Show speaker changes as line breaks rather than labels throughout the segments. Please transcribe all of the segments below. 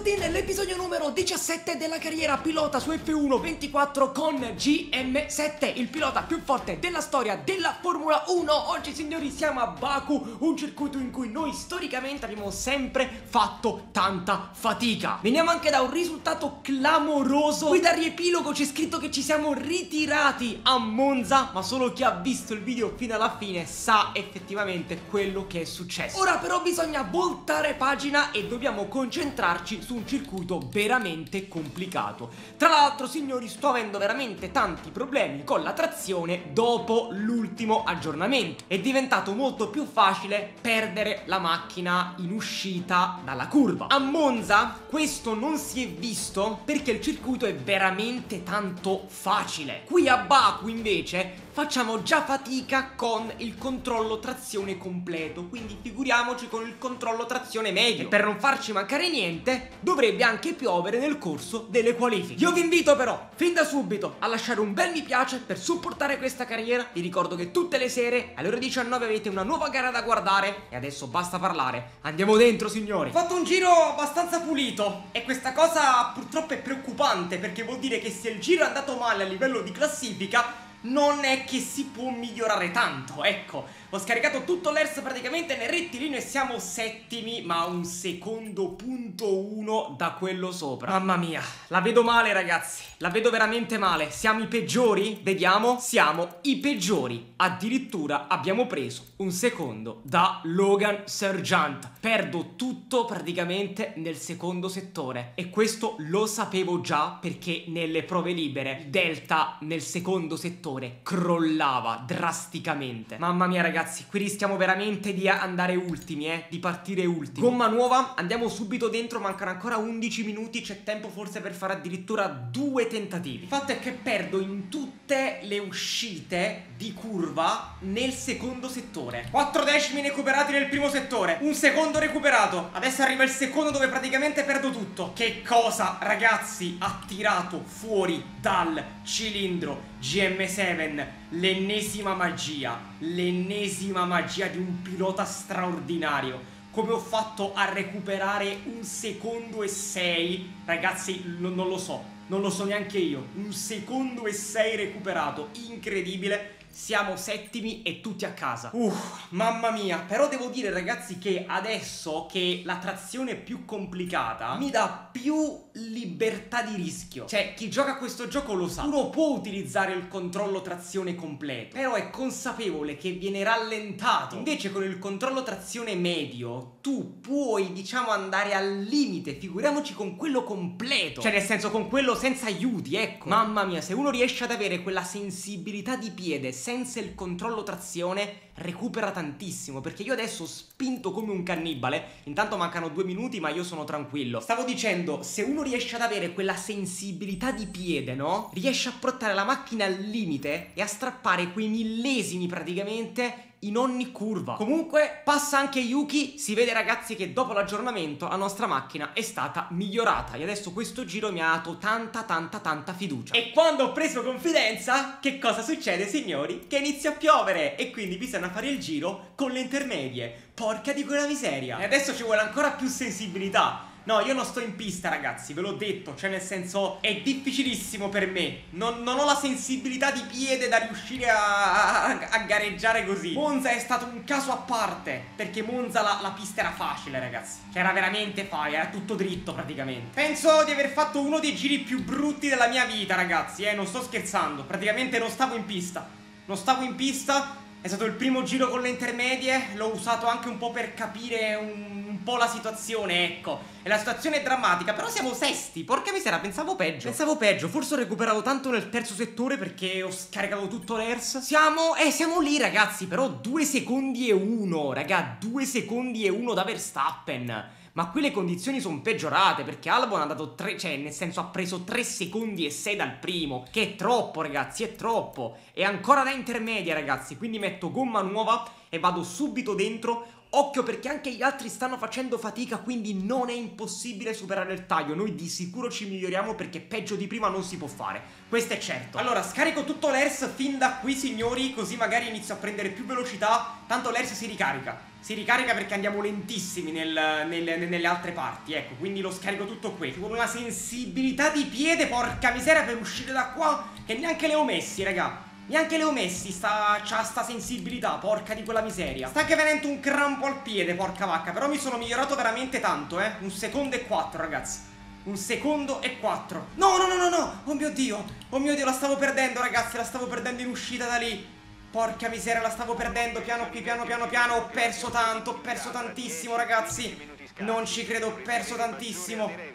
benvenuti nell'episodio numero 17 della carriera pilota su F1 24 con GM7, il pilota più forte della storia della Formula 1. Oggi signori siamo a Baku, un circuito in cui noi storicamente abbiamo sempre fatto tanta fatica. Veniamo anche da un risultato clamoroso. Qui dal riepilogo c'è scritto che ci siamo ritirati a Monza, ma solo chi ha visto il video fino alla fine sa effettivamente quello che è successo. Ora però bisogna voltare pagina e dobbiamo concentrarci un circuito veramente complicato. Tra l'altro, signori, sto avendo veramente tanti problemi con la trazione dopo l'ultimo aggiornamento. È diventato molto più facile perdere la macchina in uscita dalla curva. A Monza questo non si è visto perché il circuito è veramente tanto facile. Qui a Baku invece facciamo già fatica con il controllo trazione completo, quindi figuriamoci con il controllo trazione medio. E per non farci mancare niente, dovrebbe anche piovere nel corso delle qualifiche. Io vi invito però, fin da subito, a lasciare un bel mi piace per supportare questa carriera. Vi ricordo che tutte le sere, alle ore 19, avete una nuova gara da guardare. E adesso basta parlare, andiamo dentro signori. Ho fatto un giro abbastanza pulito e questa cosa purtroppo è preoccupante perché vuol dire che se il giro è andato male a livello di classifica non è che si può migliorare tanto, ecco. Ho scaricato tutto l'ERS praticamente nel rettilineo e siamo settimi, ma un secondo punto uno da quello sopra. Mamma mia, la vedo male ragazzi, la vedo veramente male. Siamo i peggiori? Vediamo, siamo i peggiori. Addirittura abbiamo preso un secondo da Logan Sergeant. Perdo tutto praticamente nel secondo settore e questo lo sapevo già perché nelle prove libere Delta nel secondo settore crollava drasticamente. Mamma mia ragazzi ragazzi, qui rischiamo veramente di andare ultimi, eh, di partire ultimi. Gomma nuova, andiamo subito dentro, mancano ancora 11 minuti, c'è tempo forse per fare addirittura due tentativi. Il fatto è che perdo in tutte le uscite di curva nel secondo settore. 4 decimi recuperati nel primo settore, un secondo recuperato. Adesso arriva il secondo dove praticamente perdo tutto. Che cosa, ragazzi, ha tirato fuori dal cilindro GM7, l'ennesima magia, l'ennesima magia di un pilota straordinario. Come ho fatto a recuperare un secondo e sei? Ragazzi, non lo so, non lo so neanche io. Un secondo e sei recuperato, incredibile siamo settimi e tutti a casa. Uff, mamma mia. Però devo dire ragazzi che adesso che la trazione è più complicata mi dà più libertà di rischio. Cioè, chi gioca a questo gioco lo sa. Uno può utilizzare il controllo trazione completo, però è consapevole che viene rallentato. Invece con il controllo trazione medio, tu puoi, diciamo, andare al limite. Figuriamoci con quello completo. Cioè, nel senso, con quello senza aiuti, ecco. Mamma mia, se uno riesce ad avere quella sensibilità di piede senza il controllo trazione recupera tantissimo perché io adesso ho spinto come un cannibale intanto mancano due minuti ma io sono tranquillo stavo dicendo se uno riesce ad avere quella sensibilità di piede no riesce a portare la macchina al limite e a strappare quei millesimi praticamente in ogni curva. Comunque passa anche Yuki, si vede ragazzi che dopo l'aggiornamento la nostra macchina è stata migliorata e adesso questo giro mi ha dato tanta tanta tanta fiducia. E quando ho preso confidenza, che cosa succede signori? Che inizia a piovere e quindi bisogna fare il giro con le intermedie. Porca di quella miseria. E adesso ci vuole ancora più sensibilità. No, io non sto in pista, ragazzi, ve l'ho detto. Cioè, nel senso, è difficilissimo per me. Non, non ho la sensibilità di piede da riuscire a, a, a, gareggiare così. Monza è stato un caso a parte. Perché Monza la, la pista era facile, ragazzi. Cioè, era veramente facile, era tutto dritto praticamente. Penso di aver fatto uno dei giri più brutti della mia vita, ragazzi, eh. Non sto scherzando. Praticamente non stavo in pista. Non stavo in pista. È stato il primo giro con le intermedie. L'ho usato anche un po' per capire un po' la situazione, ecco. E la situazione è drammatica, però siamo sesti. Porca miseria, pensavo peggio. Pensavo peggio, forse ho recuperato tanto nel terzo settore perché ho scaricato tutto l'ERS. Siamo, eh, siamo lì ragazzi, però due secondi e uno, raga, due secondi e uno da Verstappen. Ma qui le condizioni sono peggiorate perché Albon ha dato 3, cioè nel senso ha preso 3 secondi e 6 dal primo, che è troppo ragazzi, è troppo. E ancora da intermedia ragazzi, quindi metto gomma nuova e vado subito dentro Occhio perché anche gli altri stanno facendo fatica, quindi non è impossibile superare il taglio. Noi di sicuro ci miglioriamo perché peggio di prima non si può fare. Questo è certo. Allora, scarico tutto l'ERS fin da qui, signori, così magari inizio a prendere più velocità. Tanto l'ERS si ricarica. Si ricarica perché andiamo lentissimi nel, nel, nelle altre parti, ecco, quindi lo scarico tutto qui. Ci una sensibilità di piede, porca miseria, per uscire da qua, che neanche le ho messi, raga. Neanche le ho messi, sta, c'ha sta sensibilità, porca di quella miseria. Sta anche venendo un crampo al piede, porca vacca. Però mi sono migliorato veramente tanto, eh. Un secondo e quattro, ragazzi. Un secondo e quattro. No, no, no, no, no. Oh mio Dio. Oh mio Dio, la stavo perdendo, ragazzi. La stavo perdendo in uscita da lì. Porca miseria, la stavo perdendo. Piano qui, piano, piano, piano. Ho perso tanto, ho perso tantissimo, ragazzi. Non ci credo, ho perso tantissimo.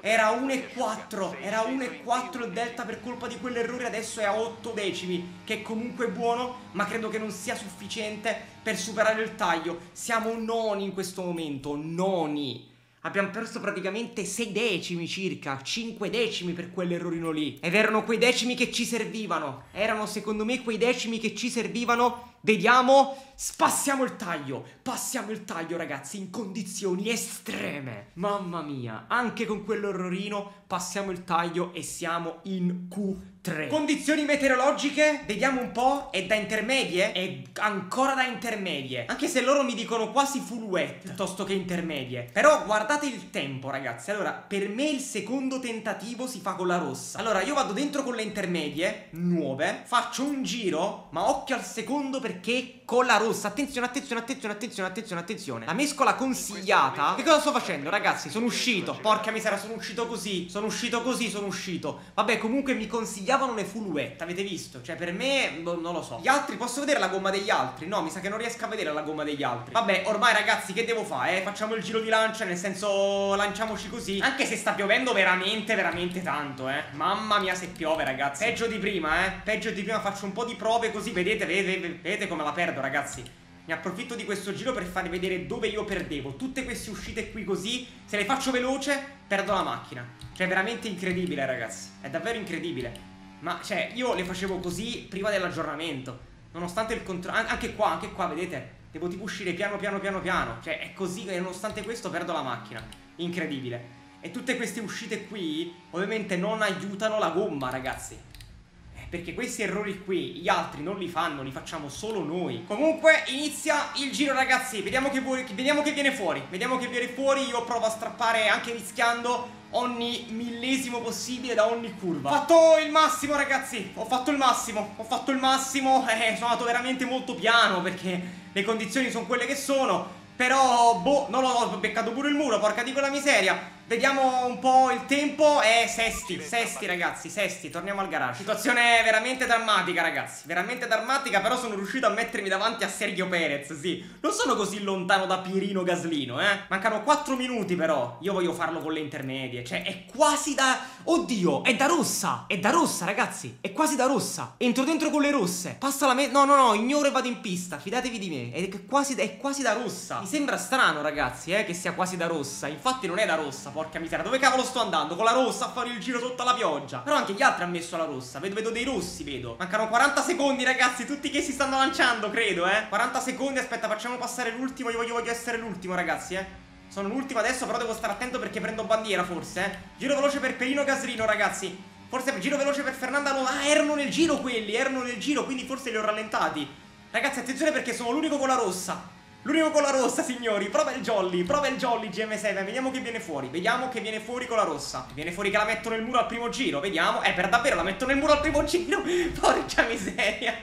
Era 1,4. Era 1,4 il delta per colpa di quell'errore. Adesso è a 8 decimi. Che comunque è buono, ma credo che non sia sufficiente per superare il taglio. Siamo noni in questo momento. Noni. Abbiamo perso praticamente 6 decimi circa, 5 decimi per quell'errorino lì. Ed erano quei decimi che ci servivano. Erano secondo me quei decimi che ci servivano. Vediamo, spassiamo il taglio. Passiamo il taglio ragazzi in condizioni estreme. Mamma mia, anche con quell'errorino passiamo il taglio e siamo in Q3. Condizioni meteorologiche, vediamo un po', è da intermedie? È ancora da intermedie. Anche se loro mi dicono quasi full wet piuttosto che intermedie. Però guardate il tempo ragazzi. Allora, per me il secondo tentativo si fa con la rossa. Allora, io vado dentro con le intermedie, nuove, faccio un giro, ma occhio al secondo perché perché con la rossa. Attenzione, attenzione, attenzione, attenzione, attenzione, attenzione. La mescola consigliata Che cosa sto facendo, ragazzi? Sono uscito. Porca miseria, sono uscito così. Sono uscito così, sono uscito. Vabbè, comunque mi consigliavano le full wet Avete visto? Cioè, per me, boh, non lo so. Gli altri, posso vedere la gomma degli altri? No, mi sa che non riesco a vedere la gomma degli altri. Vabbè, ormai, ragazzi, che devo fare? Eh? Facciamo il giro di lancia Nel senso, lanciamoci così. Anche se sta piovendo veramente, veramente tanto, eh. Mamma mia se piove, ragazzi. Peggio di prima, eh. Peggio di prima, faccio un po' di prove così. Vedete, vedete vedete come la perdo ragazzi. Mi approfitto di questo giro per farvi vedere dove io perdevo. Tutte queste uscite qui così Se le faccio veloce perdo la macchina. Cioè è veramente incredibile ragazzi. È davvero incredibile. Ma cioè io le facevo così prima dell'aggiornamento. Nonostante il controllo Anche qua, anche qua vedete? Devo tipo uscire piano piano piano piano. Cioè è così che nonostante questo perdo la macchina. Incredibile. E tutte queste uscite qui Ovviamente non aiutano la gomma ragazzi perché questi errori qui gli altri non li fanno, li facciamo solo noi. Comunque inizia il giro ragazzi, vediamo che, vediamo che viene fuori, vediamo che viene fuori, io provo a strappare anche rischiando ogni millesimo possibile da ogni curva. Ho fatto il massimo ragazzi, ho fatto il massimo, ho fatto il massimo, eh, sono andato veramente molto piano perché le condizioni sono quelle che sono. Però, boh, non l'ho beccato pure il muro, porca di quella miseria. Vediamo un po' il tempo. E sesti, sesti ragazzi, sesti, torniamo al garage. Situazione veramente drammatica ragazzi, veramente drammatica però sono riuscito a mettermi davanti a Sergio Perez, sì. Non sono così lontano da Pierino Gaslino, eh. Mancano 4 minuti però, io voglio farlo con le intermedie, cioè è quasi da... Oddio, è da rossa, è da rossa ragazzi, è quasi da rossa. Entro dentro con le rosse, passa la me... No, no, no, ignoro e vado in pista, fidatevi di me, è quasi, è quasi da rossa. Mi sembra strano ragazzi, eh, che sia quasi da rossa, infatti non è da rossa porca miseria, dove cavolo sto andando? Con la rossa a fare il giro sotto la pioggia. Però anche gli altri hanno messo la rossa, vedo, vedo dei rossi, vedo. Mancano 40 secondi, ragazzi, tutti che si stanno lanciando, credo, eh. 40 secondi, aspetta, facciamo passare l'ultimo, io voglio, voglio essere l'ultimo, ragazzi, eh. Sono l'ultimo adesso, però devo stare attento perché prendo bandiera, forse, eh. Giro veloce per Perino Gasrino, ragazzi. Forse giro veloce per Fernanda Alonso. Ah, erano nel giro quelli, erano nel giro, quindi forse li ho rallentati. Ragazzi, attenzione perché sono l'unico con la rossa. L'unico con la rossa, signori. Prova il Jolly. Prova il Jolly GM7. Vediamo che viene fuori. Vediamo che viene fuori con la rossa. Viene fuori che la metto nel muro al primo giro. Vediamo. Eh, per davvero la metto nel muro al primo giro. Porca miseria.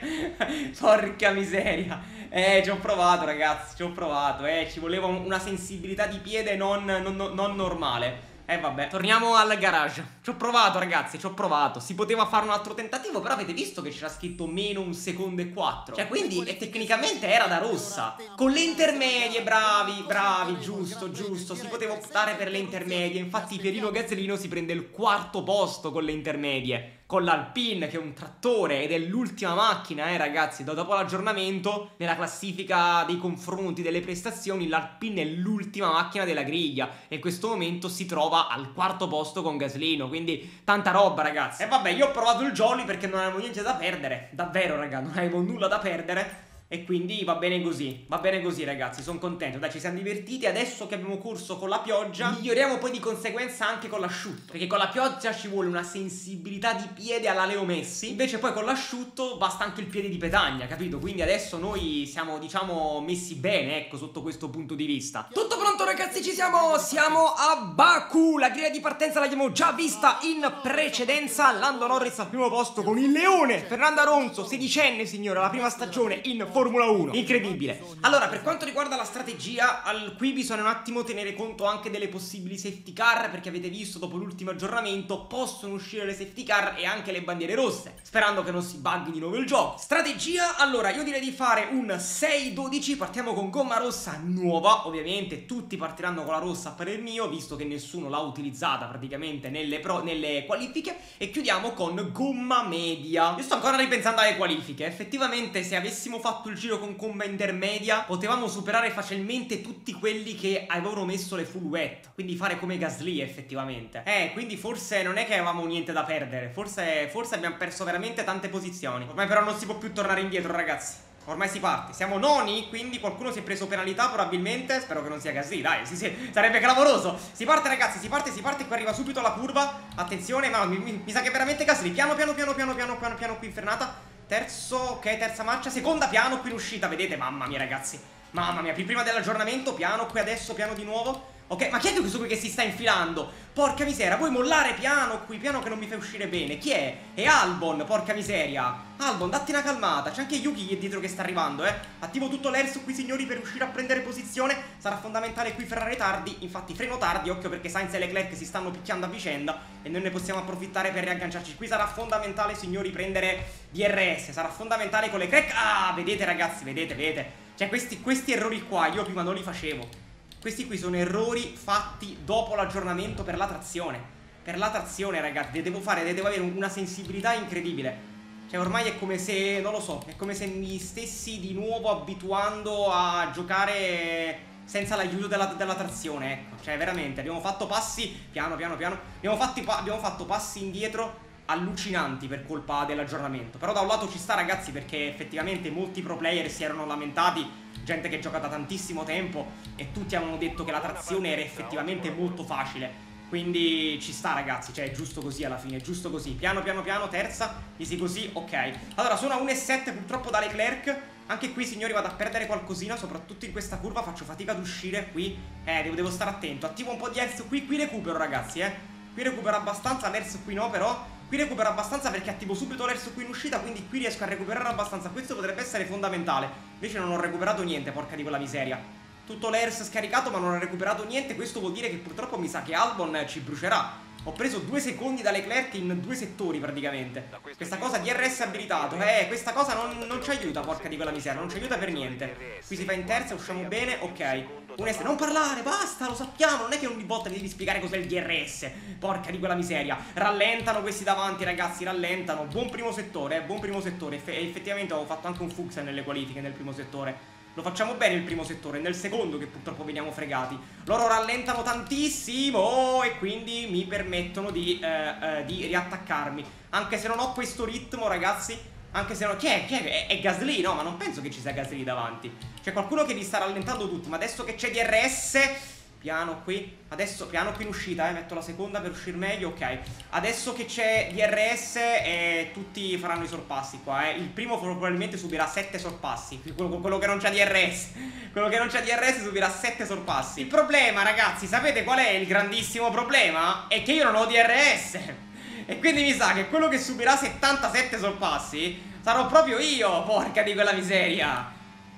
Porca miseria. Eh, ci ho provato, ragazzi. Ci ho provato. Eh, ci voleva una sensibilità di piede non, non, non normale. Eh vabbè, torniamo al garage. Ci ho provato ragazzi, ci ho provato. Si poteva fare un altro tentativo, però avete visto che c'era scritto meno un secondo e quattro. Cioè quindi e tecnicamente era da rossa. Con le intermedie, bravi, bravi, giusto, giusto. Si poteva optare per le intermedie. Infatti Pierino Gazzolino si prende il quarto posto con le intermedie con l'Alpine che è un trattore ed è l'ultima macchina, eh ragazzi, dopo l'aggiornamento nella classifica dei confronti delle prestazioni l'Alpine è l'ultima macchina della griglia e in questo momento si trova al quarto posto con Gaslino, quindi tanta roba ragazzi. E vabbè, io ho provato il Jolly perché non avevo niente da perdere, davvero raga, non avevo nulla da perdere E quindi va bene così, va bene così ragazzi, sono contento, dai ci siamo divertiti, adesso che abbiamo corso con la pioggia miglioriamo poi di conseguenza anche con l'asciutto, perché con la pioggia ci vuole una sensibilità di piede alla Leo Messi, invece poi con l'asciutto basta anche il piede di petagna, capito? Quindi adesso noi siamo diciamo messi bene, ecco, sotto questo punto di vista. Tutto pronto ragazzi, ci siamo, siamo a Baku, la griglia di partenza l'abbiamo già vista in precedenza, Lando Norris al primo posto con il leone, Fernando Alonso, sedicenne signora, la prima stagione in Formula 1. Incredibile. Allora, per quanto riguarda la strategia, al, qui bisogna un attimo tenere conto anche delle possibili safety car, perché avete visto dopo l'ultimo aggiornamento possono uscire le safety car e anche le bandiere rosse, sperando che non si bughi di nuovo il gioco. Strategia, allora, io direi di fare un 6-12, partiamo con gomma rossa nuova, ovviamente tutti partiranno con la rossa a parer mio, visto che nessuno l'ha utilizzata praticamente nelle, pro, nelle qualifiche, e chiudiamo con gomma media. Io sto ancora ripensando alle qualifiche, effettivamente se avessimo fatto il giro con comba intermedia potevamo superare facilmente tutti quelli che avevano messo le full wet. Quindi fare come Gasly effettivamente. Eh, quindi forse non è che avevamo niente da perdere. Forse, forse abbiamo perso veramente tante posizioni. Ormai però non si può più tornare indietro ragazzi. Ormai si parte, siamo noni, quindi qualcuno si è preso penalità probabilmente Spero che non sia Gasly, dai, sì, sì, sarebbe clamoroso Si parte ragazzi, si parte, si parte, qui arriva subito la curva Attenzione, ma mi, mi, mi sa che è veramente Gasly Piano, piano, piano, piano, piano, piano, piano qui infernata Terzo, ok, terza marcia, seconda piano qui in uscita, vedete? Mamma mia ragazzi, mamma mia, prima dell'aggiornamento, piano qui adesso, piano di nuovo Ok, ma chi è questo qui che si sta infilando? Porca miseria, vuoi mollare piano qui, piano che non mi fai uscire bene. Chi è? È Albon, porca miseria. Albon, datti una calmata, c'è anche Yuki che dietro che sta arrivando, eh. Attivo tutto l'erso qui signori per riuscire a prendere posizione. Sarà fondamentale qui frenare tardi Infatti freno tardi, occhio perché Sainz e Leclerc si stanno picchiando a vicenda E noi ne possiamo approfittare per riagganciarci. Qui sarà fondamentale signori prendere DRS Sarà fondamentale con Leclerc. Ah, vedete ragazzi, vedete, vedete. Cioè questi, questi errori qua io prima non li facevo questi qui sono errori fatti dopo l'aggiornamento per la trazione. Per la trazione, ragazzi, devo fare, devo avere una sensibilità incredibile. Cioè, ormai è come se, non lo so, è come se mi stessi di nuovo abituando a giocare senza l'aiuto della, della, trazione, ecco. Cioè, veramente, abbiamo fatto passi, piano, piano, piano, abbiamo, fatti, abbiamo fatto passi indietro allucinanti per colpa dell'aggiornamento. Però da un lato ci sta, ragazzi, perché effettivamente molti pro player si erano lamentati gente che gioca da tantissimo tempo e tutti avevano detto che la trazione era effettivamente molto facile. Quindi ci sta ragazzi, cioè è giusto così alla fine, è giusto così. Piano piano piano, terza, easy così, ok. Allora sono a 1,7 purtroppo da Leclerc. Anche qui signori vado a perdere qualcosina, soprattutto in questa curva faccio fatica ad uscire qui. Eh, devo, devo stare attento. Attivo un po' di health qui, qui recupero ragazzi, eh. Qui recupero abbastanza, l'Ers qui no però Qui recupero abbastanza perché attivo subito l'Ers qui in uscita Quindi qui riesco a recuperare abbastanza. Questo potrebbe essere fondamentale. Invece non ho recuperato niente, porca di quella miseria. Tutto l'Ers scaricato ma non ho recuperato niente. Questo vuol dire che purtroppo mi sa che Albon ci brucerà ho preso due secondi da Leclerc in due settori praticamente. Questa cosa di RS abilitato Eh, questa cosa non, non, ci aiuta, porca di quella miseria Non ci aiuta per niente. Qui si fa in terza, usciamo bene, ok. S, non parlare, basta, lo sappiamo Non è che ogni volta mi devi spiegare cos'è il DRS Porca di quella miseria. Rallentano questi davanti, ragazzi, rallentano. Buon primo settore, eh, buon primo settore. Eff Effettivamente avevo fatto anche un Fuchs nelle qualifiche nel primo settore lo facciamo bene il primo settore, nel secondo che purtroppo veniamo fregati. Loro rallentano tantissimo e quindi mi permettono di, eh, eh, di riattaccarmi. Anche se non ho questo ritmo, ragazzi, anche se no... Chi è? Chi è? È, è Gasly? No, ma non penso che ci sia Gasly davanti. C'è qualcuno che vi sta rallentando tutti, ma adesso che c'è DRS... Piano qui, adesso piano qui in uscita, eh, metto la seconda per uscire meglio, ok. Adesso che c'è DRS eh, tutti faranno i sorpassi qua, eh. Il primo probabilmente subirà 7 sorpassi, quello, quello che non c'ha DRS Quello che non c'ha DRS subirà 7 sorpassi. Il problema ragazzi, sapete qual è il grandissimo problema? È che io non ho DRS E quindi mi sa che quello che subirà 77 sorpassi sarò proprio io, porca di quella miseria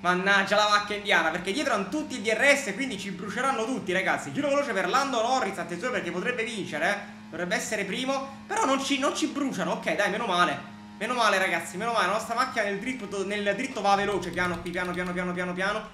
Mannaggia la macchia indiana Perché dietro hanno tutti i DRS Quindi ci bruceranno tutti ragazzi. Giro veloce per Lando Norris Attenzione perché potrebbe vincere eh. Dovrebbe essere primo. Però non ci, non ci bruciano. Ok dai meno male. Meno male ragazzi Meno male. La nostra macchina nel dritto, nel dritto va veloce. Piano qui piano piano piano piano piano.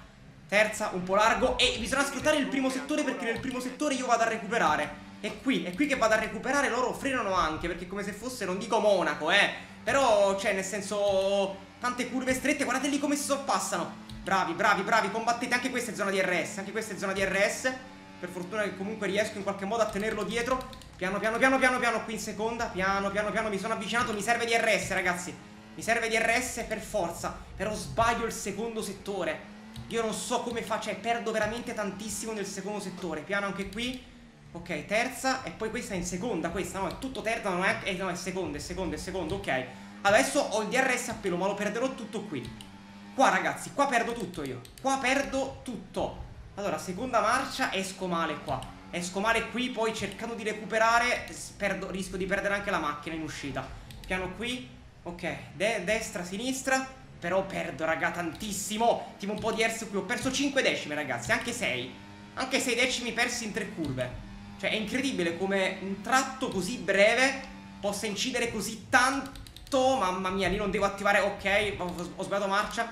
Terza un po' largo. E bisogna aspettare il primo settore Perché nel primo settore io vado a recuperare È qui È qui che vado a recuperare Loro frenano anche Perché come se fosse Non dico Monaco eh Però cioè nel senso Tante curve strette, guardate lì come si sorpassano Bravi, bravi, bravi, combattete anche questa è zona di RS Anche questa è zona di RS Per fortuna che comunque riesco in qualche modo a tenerlo dietro Piano, piano, piano, piano, piano Qui in seconda, piano, piano, piano Mi sono avvicinato, mi serve di RS ragazzi Mi serve DRS per forza. Però sbaglio il secondo settore. Io non so come faccia, cioè perdo veramente tantissimo nel secondo settore. Piano anche qui. Ok, terza. E poi questa è in seconda. Questa no, è tutto terza, non è. Eh, no, è seconda, è seconda, è seconda. Ok. Adesso ho il DRS a pelo, ma lo perderò tutto qui. Qua ragazzi, qua perdo tutto io. Qua perdo tutto. Allora, seconda marcia, esco male qua. Esco male qui, poi cercando di recuperare perdo, rischio di perdere anche la macchina in uscita. Piano qui. Ok, de destra, sinistra. Però perdo, raga, tantissimo. Tipo un po' di erso qui. Ho perso 5 decimi, ragazzi, anche 6. Anche 6 decimi persi in tre curve. Cioè, è incredibile come un tratto così breve possa incidere così tanto. Mamma mia, lì non devo attivare... Ok, ho, ho sbagliato marcia.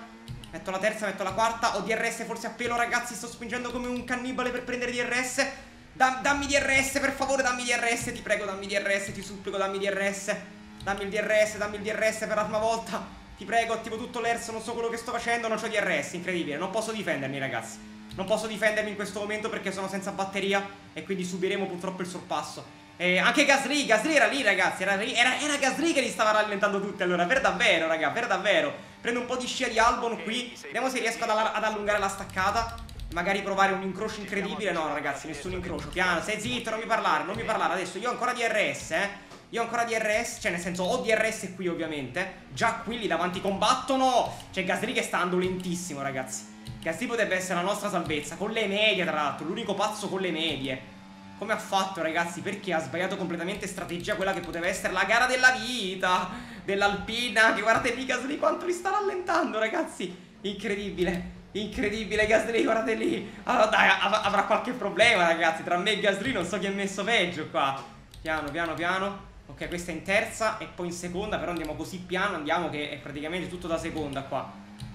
Metto la terza, metto la quarta. Ho DRS forse a pelo, ragazzi. Sto spingendo come un cannibale per prendere DRS. Da, dammi DRS, per favore, dammi DRS. Ti prego, dammi DRS, ti supplico, dammi DRS. Dammi il DRS, dammi il DRS per la prima volta. Ti prego, attivo tutto l'ERS, non so quello che sto facendo, non ho DRS, incredibile. Non posso difendermi, ragazzi. Non posso difendermi in questo momento perché sono senza batteria e quindi subiremo purtroppo il sorpasso. E anche Gasly, Gasly era lì, ragazzi. Era, era, era Gasly che li stava rallentando tutti allora, per davvero, raga, per davvero. Prendo un po' di scia di Albon qui. Vediamo se riesco ad, ad allungare la staccata. Magari provare un incrocio incredibile. No, ragazzi, nessun incrocio. Piano, stai zitto, non mi parlare, non mi parlare. Adesso io ho ancora DRS, eh. Io ancora DRS, cioè nel senso ho DRS qui ovviamente. Già qui lì davanti combattono. C'è Gasly che sta andando lentissimo ragazzi. Gasly potrebbe essere la nostra salvezza Con le medie tra l'altro, l'unico pazzo con le medie. Come ha fatto ragazzi? Perché ha sbagliato completamente strategia Quella che poteva essere la gara della vita Dell'Alpina? Che guardate lì Gasly quanto li sta rallentando ragazzi. Incredibile Incredibile Gasly, guardate lì. Allora dai, av avrà qualche problema ragazzi. Tra me e Gasly non so chi è messo peggio qua. Piano, piano, piano Ok, questa è in terza e poi in seconda, però andiamo così piano, andiamo che è praticamente tutto da seconda qua.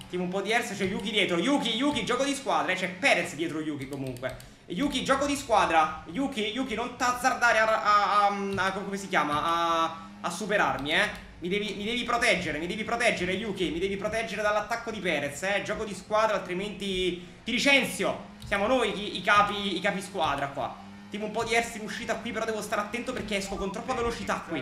Tipo un po' di erse, c'è Yuki dietro. Yuki, Yuki, gioco di squadra, eh, c'è Perez dietro Yuki comunque. Yuki, gioco di squadra. Yuki, Yuki, non t'azzardare a, a, a, a, come si chiama, a, a superarmi, eh. Mi devi, mi devi, proteggere, mi devi proteggere, Yuki, mi devi proteggere dall'attacco di Perez, eh. Gioco di squadra, altrimenti ti licenzio. Siamo noi i, i capi, i capi squadra qua. Tipo un po' di ersi in uscita qui Però devo stare attento perché esco con troppa velocità qui.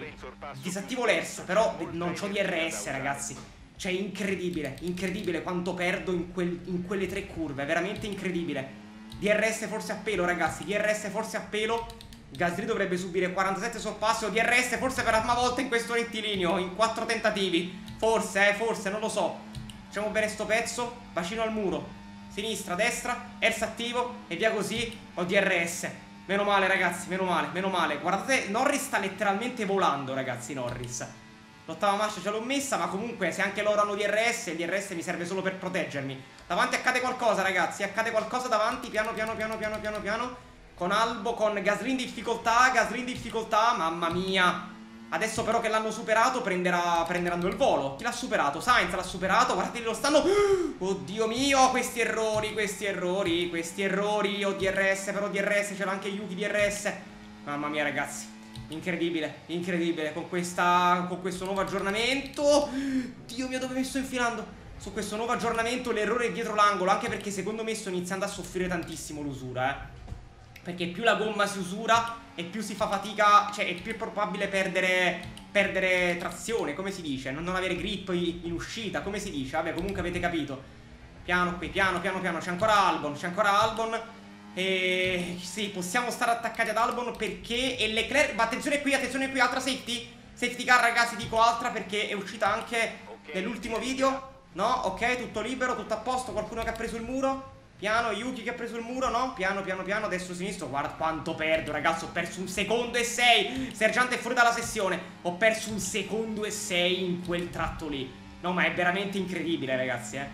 Disattivo l'erso Però non ho DRS ragazzi. Cioè incredibile Incredibile quanto perdo in, quel, in quelle tre curve Veramente incredibile. DRS forse a pelo ragazzi DRS forse a pelo. Gasly dovrebbe subire 47 sorpassi o DRS forse per la prima volta in questo rettilineo In quattro tentativi. Forse eh forse non lo so. Facciamo bene sto pezzo Bacino al muro. Sinistra, destra, erso attivo e via così ho DRS Meno male ragazzi, meno male, meno male. Guardate, Norris sta letteralmente volando ragazzi Norris. L'ottava marcia ce l'ho messa Ma comunque se anche loro hanno DRS Il DRS mi serve solo per proteggermi. Davanti accade qualcosa ragazzi Accade qualcosa davanti Piano piano piano piano piano piano. Con Albo, con Gasly in difficoltà Gasly in difficoltà Mamma mia Adesso però che l'hanno superato prenderà, prenderanno il volo. Chi l'ha superato? Sainz l'ha superato Guardate lo stanno Oddio mio Questi errori, questi errori Questi errori. Ho DRS però DRS C'era anche Yuki DRS Mamma mia ragazzi. Incredibile, incredibile. Con, questa, con questo nuovo aggiornamento. Dio mio dove mi sto infilando? Su questo nuovo aggiornamento l'errore è dietro l'angolo Anche perché secondo me sto iniziando a soffrire tantissimo l'usura eh. Perché più la gomma si usura e più si fa fatica, cioè è più probabile perdere, perdere trazione, come si dice, non, non avere grip in uscita, come si dice, vabbè comunque avete capito. Piano qui, piano, piano, piano, c'è ancora Albon, c'è ancora Albon. E sì, possiamo stare attaccati ad Albon perché e Leclerc, ma attenzione qui, attenzione qui, altra safety. Safety car ragazzi, dico altra perché è uscita anche nell'ultimo video. No, ok, tutto libero, tutto a posto, qualcuno che ha preso il muro. Piano, Yuki che ha preso il muro, no? Piano, piano, piano, destro, sinistro Guarda quanto perdo, ragazzi Ho perso un secondo e sei. Sergiante è fuori dalla sessione. Ho perso un secondo e sei in quel tratto lì. No, ma è veramente incredibile, ragazzi, eh.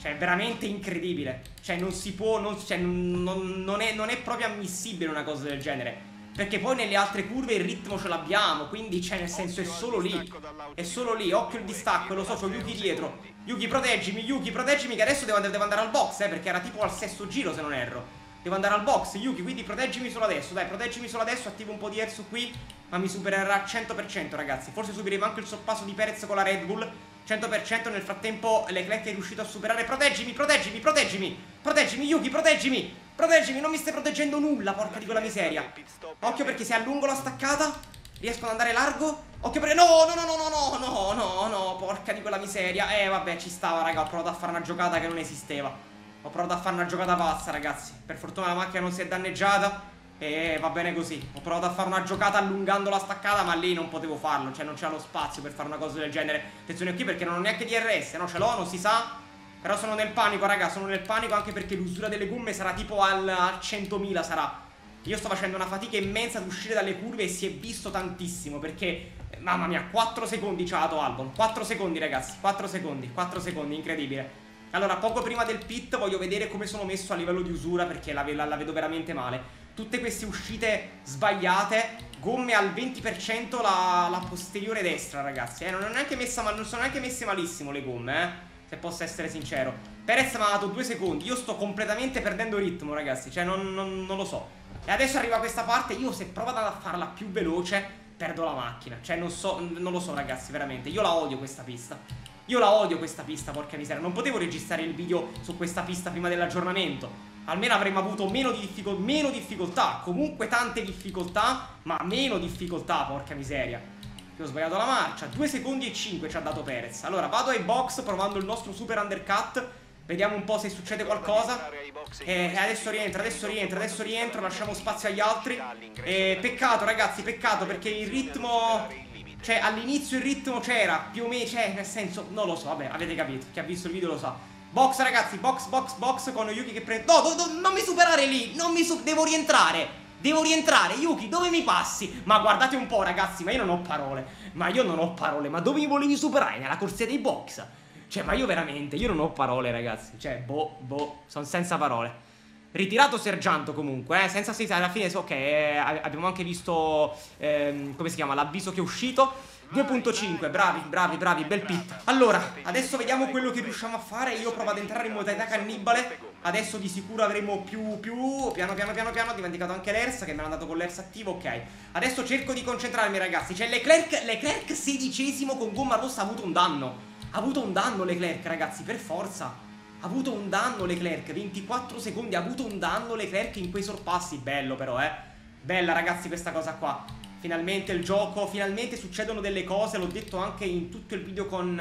Cioè, è veramente incredibile. Cioè, non si può, non, cioè, non, non, è, non è proprio ammissibile una cosa del genere. Perché poi nelle altre curve il ritmo ce l'abbiamo Quindi cioè nel senso è solo lì. È solo lì, occhio il distacco, lo so, c'ho Yuki dietro Yuki proteggimi, Yuki proteggimi Che adesso devo, devo andare al box eh Perché era tipo al sesto giro se non erro. Devo andare al box, Yuki, quindi proteggimi solo adesso Dai, proteggimi solo adesso, attivo un po' di erso qui Ma mi supererà al 100% ragazzi. Forse subiremo anche il sorpasso di Perez con la Red Bull 100% nel frattempo Leclerc è riuscito a superare. Proteggimi, proteggimi, proteggimi Proteggimi, Yuki, proteggimi Proteggimi, non mi stai proteggendo nulla, porca di quella miseria. Occhio perché se allungo la staccata Riescono ad andare largo? Occhio per... No, no, no, no, no, no, no, no, no, porca di quella miseria. Eh, vabbè, ci stava, raga, ho provato a fare una giocata che non esisteva. Ho provato a fare una giocata pazza, ragazzi. Per fortuna la macchina non si è danneggiata. E va bene così. Ho provato a fare una giocata allungando la staccata, ma lì non potevo farlo. Cioè, non c'era lo spazio per fare una cosa del genere. Attenzione qui perché non ho neanche DRS, no? Ce l'ho, non si sa. Però sono nel panico, raga, sono nel panico anche perché l'usura delle gomme sarà tipo al, al 100.000, sarà. Io sto facendo una fatica immensa ad uscire dalle curve e si è visto tantissimo perché, mamma mia, 4 secondi ci ha dato Albon. 4 secondi, ragazzi, 4 secondi, 4 secondi, incredibile. Allora, poco prima del pit voglio vedere come sono messo a livello di usura perché la, la, la vedo veramente male tutte queste uscite sbagliate gomme al 20% la, la, posteriore destra ragazzi eh? non, messa, non, sono neanche messe malissimo le gomme eh? se posso essere sincero Perez mi ha dato due secondi io sto completamente perdendo ritmo ragazzi cioè non, non, non lo so e adesso arriva questa parte io se provo a farla più veloce perdo la macchina cioè non so non lo so ragazzi veramente io la odio questa pista io la odio questa pista porca miseria non potevo registrare il video su questa pista prima dell'aggiornamento almeno avremmo avuto meno, di difficol meno difficoltà. Comunque tante difficoltà, ma meno difficoltà, porca miseria. Io ho sbagliato la marcia. 2 secondi e 5 ci ha dato Perez. Allora vado ai box provando il nostro super undercut. Vediamo un po' se succede qualcosa. Eh, adesso rientra, adesso rientra, adesso rientra. Lasciamo spazio agli altri. E peccato, ragazzi, peccato perché il ritmo. Cioè, all'inizio il ritmo c'era, più o meno, cioè, nel senso, non lo so, vabbè, avete capito, chi ha visto il video lo sa. Box ragazzi, box, box, box con Yuki che prende... No, do, do, non mi superare lì, non mi su... Devo rientrare. Devo rientrare, Yuki, dove mi passi? Ma guardate un po', ragazzi, ma io non ho parole. Ma io non ho parole, ma dove mi volevi superare? Nella corsia dei box? Cioè, ma io veramente, io non ho parole, ragazzi. Cioè, boh, boh, sono senza parole. Ritirato Sergianto comunque, eh, senza senza alla fine, ok, eh, abbiamo anche visto, eh, come si chiama, l'avviso che è uscito. 2.5, bravi, bravi, bravi, bel pit. Allora, adesso vediamo quello che riusciamo a fare. Io provo ad entrare in modalità cannibale. Adesso di sicuro avremo più, più Piano, piano, piano, piano, ho dimenticato anche l'ERS Che mi hanno dato con l'ERS attivo, ok. Adesso cerco di concentrarmi ragazzi. C'è Leclerc, Leclerc sedicesimo con gomma rossa ha avuto un danno Ha avuto un danno Leclerc ragazzi, per forza. Ha avuto un danno Leclerc 24 secondi, ha avuto un danno Leclerc in quei sorpassi. Bello però, eh. Bella ragazzi questa cosa qua. Finalmente il gioco, finalmente succedono delle cose, l'ho detto anche in tutto il video con,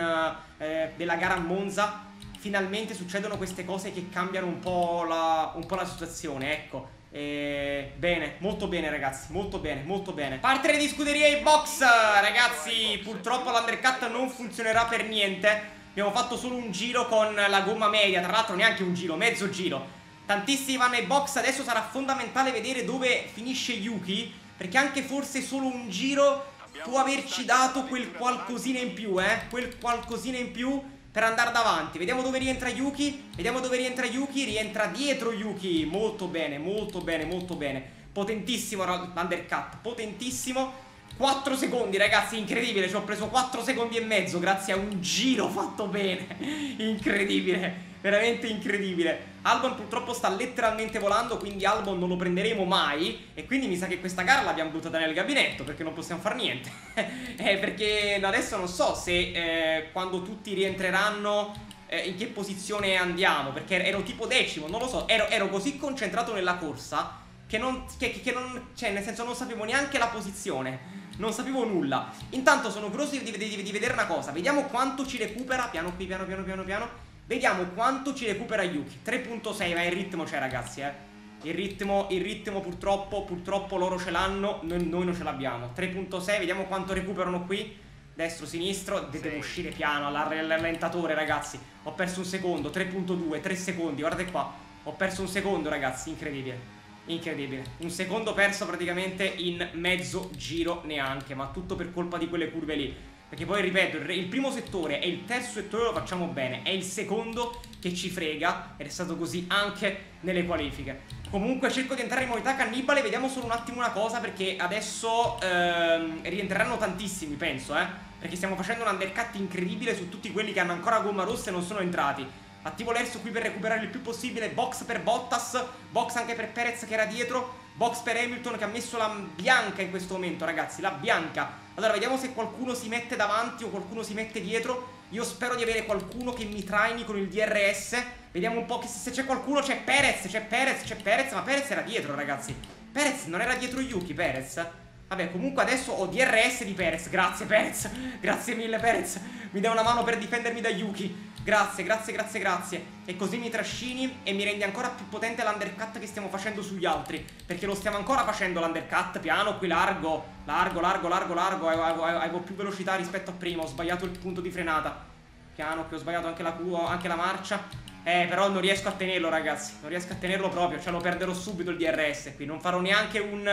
eh, della gara a Monza, finalmente succedono queste cose che cambiano un po' la, un po la situazione, ecco. E bene, molto bene ragazzi, molto bene, molto bene. Partere di scuderia in box Ragazzi, purtroppo l'undercut non funzionerà per niente. Abbiamo fatto solo un giro con la gomma media Tra l'altro neanche un giro, mezzo giro. Tantissimi vanno ai box Adesso sarà fondamentale vedere dove finisce Yuki perché anche forse solo un giro può averci dato quel qualcosina in più, eh? Quel qualcosina in più per andare davanti. Vediamo dove rientra Yuki. Vediamo dove rientra Yuki. Rientra dietro Yuki. Molto bene, molto bene, molto bene. Potentissimo l'undercut. Potentissimo. 4 secondi ragazzi, incredibile, ci ho preso 4 secondi e mezzo grazie a un giro fatto bene, incredibile, veramente incredibile. Albon purtroppo sta letteralmente volando, quindi Albon non lo prenderemo mai e quindi mi sa che questa gara l'abbiamo buttata nel gabinetto perché non possiamo fare niente. eh, perché adesso non so se eh, quando tutti rientreranno eh, in che posizione andiamo, perché ero tipo decimo, non lo so, ero, ero così concentrato nella corsa che non, che, che non, cioè nel senso non sapevo neanche la posizione. Non sapevo nulla. Intanto sono curioso di, di, di, vedere una cosa. Vediamo quanto ci recupera. Piano qui, piano, piano, piano, piano. Vediamo quanto ci recupera Yuki. 3.6, ma il ritmo c'è, ragazzi, eh. Il ritmo, il ritmo purtroppo, purtroppo loro ce l'hanno, noi, noi, non ce l'abbiamo. 3.6, vediamo quanto recuperano qui. Destro, sinistro, devo uscire piano al rallentatore, ragazzi. Ho perso un secondo, 3.2, 3 secondi, guardate qua. Ho perso un secondo, ragazzi, incredibile. Incredibile, un secondo perso praticamente in mezzo giro neanche, ma tutto per colpa di quelle curve lì. Perché poi ripeto, il primo settore e il terzo settore lo facciamo bene, è il secondo che ci frega ed è stato così anche nelle qualifiche. Comunque cerco di entrare in modalità cannibale, vediamo solo un attimo una cosa perché adesso ehm, rientreranno tantissimi penso, eh. Perché stiamo facendo un undercut incredibile su tutti quelli che hanno ancora gomma rossa e non sono entrati. Attivo l'Erso qui per recuperare il più possibile. Box per Bottas. Box anche per Perez che era dietro. Box per Hamilton che ha messo la bianca in questo momento ragazzi. La bianca Allora vediamo se qualcuno si mette davanti o qualcuno si mette dietro Io spero di avere qualcuno che mi traini con il DRS Vediamo un po' che se c'è qualcuno C'è Perez, c'è Perez, c'è Perez Ma Perez era dietro ragazzi Perez non era dietro Yuki Perez Vabbè, comunque adesso ho DRS di Perez. Grazie, Perez. Grazie mille, Perez. Mi dai una mano per difendermi da Yuki. Grazie, grazie, grazie, grazie. E così mi trascini e mi rendi ancora più potente l'undercut che stiamo facendo sugli altri. Perché lo stiamo ancora facendo l'undercut. Piano, qui largo. Largo, largo, largo, largo. Avevo più velocità rispetto a prima. Ho sbagliato il punto di frenata. Piano, che ho sbagliato anche la, anche la marcia. Eh, però non riesco a tenerlo, ragazzi. Non riesco a tenerlo proprio. Cioè, lo perderò subito il DRS qui. Non farò neanche un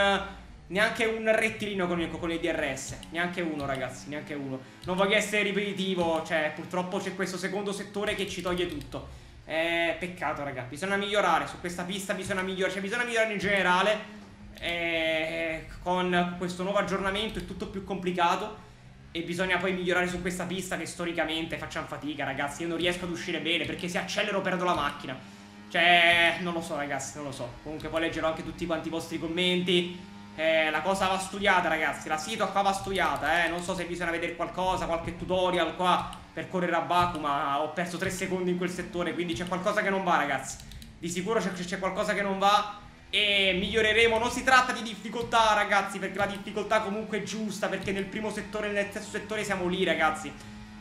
Neanche un rettilineo con il, con il DRS. Neanche uno, ragazzi. Neanche uno. Non voglio essere ripetitivo. Cioè, purtroppo c'è questo secondo settore che ci toglie tutto. Eh, peccato, raga. Bisogna migliorare. Su questa pista bisogna migliorare. Cioè, bisogna migliorare in generale. Eh, con questo nuovo aggiornamento è tutto più complicato. E bisogna poi migliorare su questa pista che storicamente facciamo fatica, ragazzi. Io non riesco ad uscire bene perché se accelero perdo la macchina. Cioè, non lo so, ragazzi, non lo so. Comunque poi leggerò anche tutti quanti i vostri commenti. Eh, la cosa va studiata ragazzi, la sito qua va studiata, eh. Non so se bisogna vedere qualcosa, qualche tutorial qua per correre a Baku, ma ho perso 3 secondi in quel settore, quindi c'è qualcosa che non va ragazzi. Di sicuro c'è qualcosa che non va e miglioreremo. Non si tratta di difficoltà ragazzi, perché la difficoltà comunque è giusta, perché nel primo settore e nel terzo settore siamo lì ragazzi.